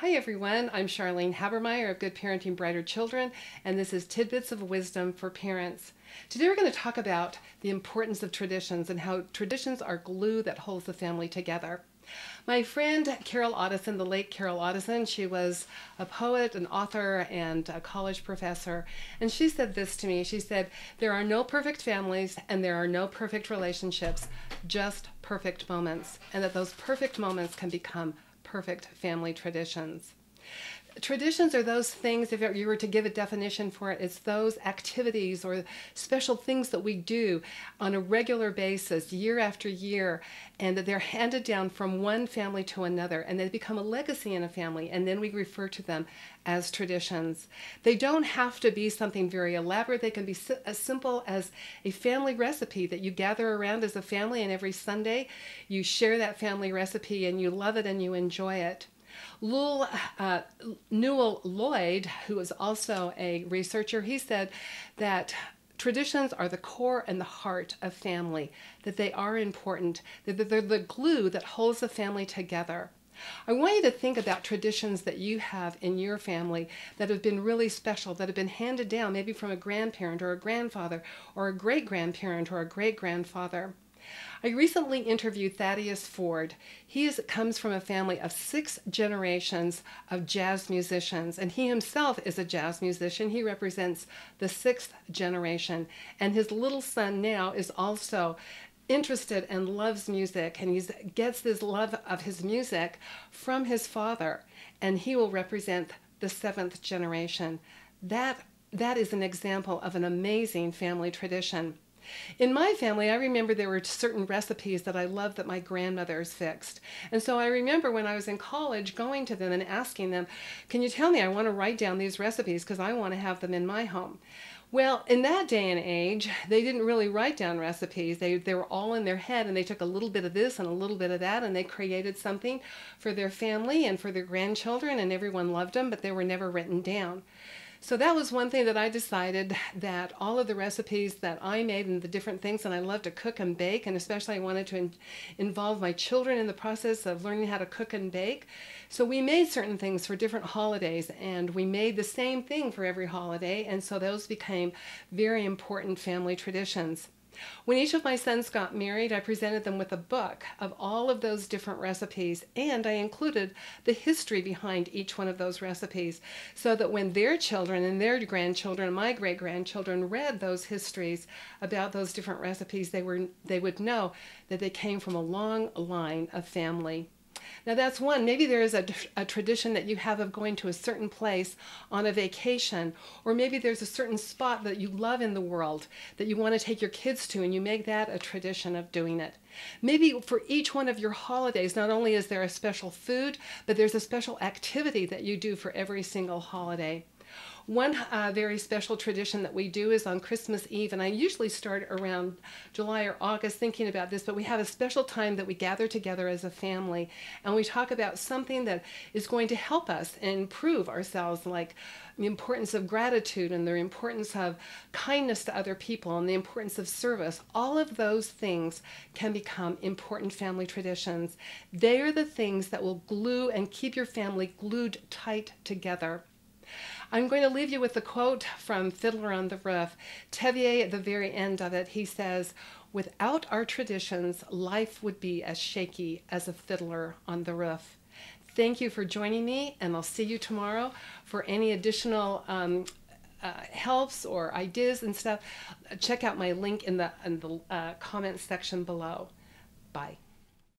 Hi everyone, I'm Charlene Habermeyer of Good Parenting Brighter Children, and this is Tidbits of Wisdom for Parents. Today we're going to talk about the importance of traditions and how traditions are glue that holds the family together. My friend Carol Otteson, the late Carol Otteson, she was a poet, an author, and a college professor. And she said this to me. She said, There are no perfect families and there are no perfect relationships, just perfect moments. And that those perfect moments can become perfect family traditions. Traditions are those things, if you were to give a definition for it, it's those activities or special things that we do on a regular basis, year after year, and that they're handed down from one family to another, and they become a legacy in a family, and then we refer to them as traditions. They don't have to be something very elaborate, they can be as simple as a family recipe that you gather around as a family, and every Sunday you share that family recipe and you love it and you enjoy it. Lul, uh, Newell Lloyd, who is also a researcher, he said that traditions are the core and the heart of family, that they are important, that they're the glue that holds the family together. I want you to think about traditions that you have in your family that have been really special, that have been handed down maybe from a grandparent or a grandfather or a great grandparent or a great grandfather. I recently interviewed Thaddeus Ford. He is, comes from a family of six generations of jazz musicians, and he himself is a jazz musician. He represents the sixth generation, and his little son now is also interested and loves music, and he gets this love of his music from his father, and he will represent the seventh generation. That that is an example of an amazing family tradition. In my family, I remember there were certain recipes that I loved that my grandmothers fixed. And so I remember when I was in college going to them and asking them, Can you tell me? I want to write down these recipes because I want to have them in my home. Well, in that day and age, they didn't really write down recipes. They, they were all in their head and they took a little bit of this and a little bit of that and they created something for their family and for their grandchildren and everyone loved them, but they were never written down. So that was one thing that I decided that all of the recipes that I made and the different things, and I love to cook and bake, and especially I wanted to in, involve my children in the process of learning how to cook and bake. So we made certain things for different holidays, and we made the same thing for every holiday, and so those became very important family traditions. When each of my sons got married, I presented them with a book of all of those different recipes, and I included the history behind each one of those recipes so that when their children and their grandchildren and my great grandchildren read those histories about those different recipes, they, were, they would know that they came from a long line of family now that's one. Maybe there is a, a, tradition that you have of going to a certain place on a vacation, or maybe there's a certain spot that you love in the world that you want to take your kids to, and you make that a tradition of doing it. Maybe for each one of your holidays, not only is there a special food, but there's a special activity that you do for every single holiday. One uh, very special tradition that we do is on Christmas Eve, and I usually start around July or August thinking about this, but we have a special time that we gather together as a family and we talk about something that is going to help us improve ourselves, like the importance of gratitude and the importance of kindness to other people and the importance of service. All of those things can become important family traditions. They are the things that will glue and keep your family glued tight together. I'm going to leave you with a quote from Fiddler on the Roof. Tevye, at the very end of it, he says, Without our traditions, life would be as shaky as a fiddler on the roof. Thank you for joining me, and I'll see you tomorrow for any additional um, uh, helps or ideas and stuff. Check out my link in the, in the uh, comment section below. Bye.